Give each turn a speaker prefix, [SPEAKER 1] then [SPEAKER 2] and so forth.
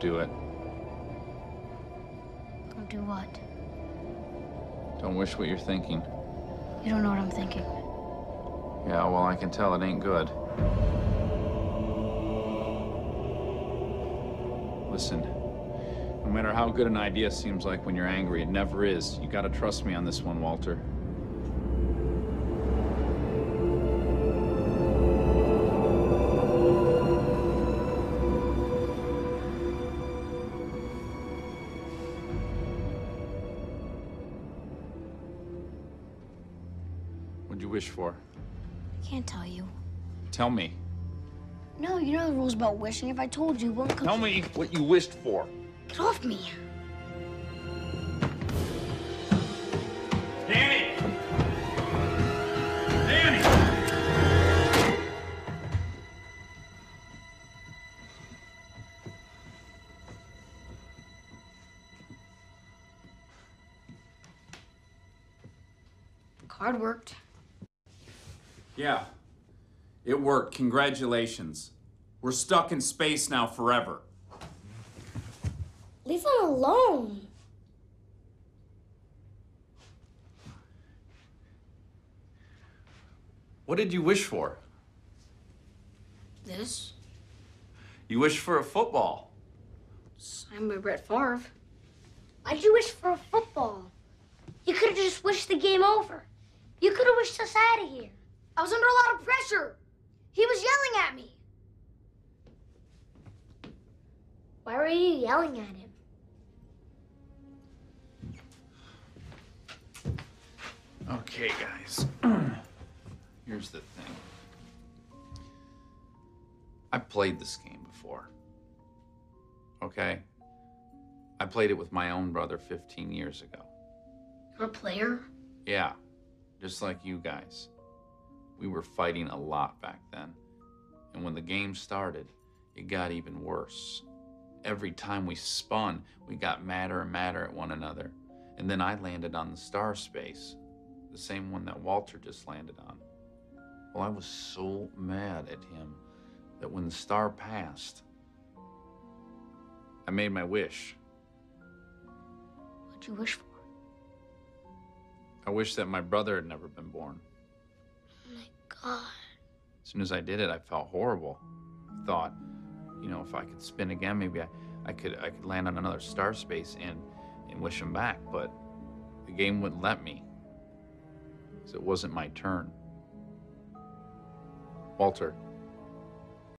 [SPEAKER 1] do it.
[SPEAKER 2] Don't do what?
[SPEAKER 1] Don't wish what you're thinking.
[SPEAKER 2] You don't know what I'm thinking.
[SPEAKER 1] Yeah, well, I can tell it ain't good. Listen, no matter how good an idea seems like when you're angry, it never is. You gotta trust me on this one, Walter. What'd you wish for?
[SPEAKER 2] I can't tell you.
[SPEAKER 1] Tell me.
[SPEAKER 2] No, you know the rules about wishing. If I told you, you wouldn't come.
[SPEAKER 1] Tell me what you wished for.
[SPEAKER 2] Get off me.
[SPEAKER 1] Danny! Danny!
[SPEAKER 2] Card worked.
[SPEAKER 1] Yeah, it worked. Congratulations. We're stuck in space now forever.
[SPEAKER 2] Leave him alone.
[SPEAKER 1] What did you wish for?
[SPEAKER 2] This?
[SPEAKER 1] You wished for a football.
[SPEAKER 2] Signed by Brett Favre. Why'd you wish for a football? You could have just wished the game over. You could have wished us out of here. I was under a lot of pressure. He was yelling at me. Why were you yelling at him?
[SPEAKER 1] Okay, guys. Here's the thing. I played this game before. Okay? I played it with my own brother 15 years ago.
[SPEAKER 2] You're a player?
[SPEAKER 1] Yeah, just like you guys. We were fighting a lot back then. And when the game started, it got even worse. Every time we spun, we got madder and madder at one another. And then I landed on the star space, the same one that Walter just landed on. Well, I was so mad at him that when the star passed, I made my wish.
[SPEAKER 2] What'd you wish for?
[SPEAKER 1] I wish that my brother had never been born.
[SPEAKER 2] God.
[SPEAKER 1] As soon as I did it, I felt horrible. Thought, you know, if I could spin again, maybe I, I could I could land on another star space and and wish him back. But the game wouldn't let me. Because it wasn't my turn. Walter,